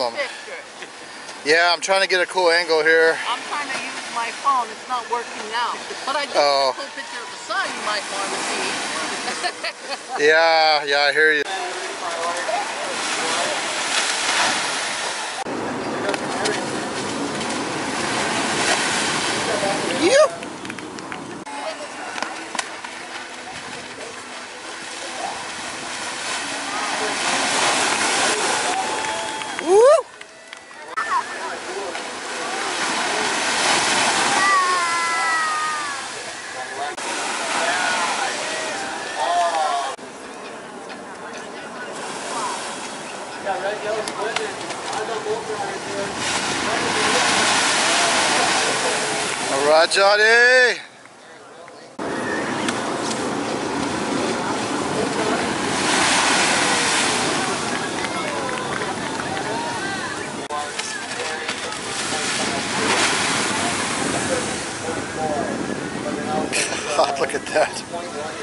problem. Yeah, I'm trying to get a cool angle here. I'm trying to use my phone. It's not working now. But I did Oh. a cool picture of the sun you might want to see. Yeah, yeah, I hear you. All right, Johnny. God, look at that.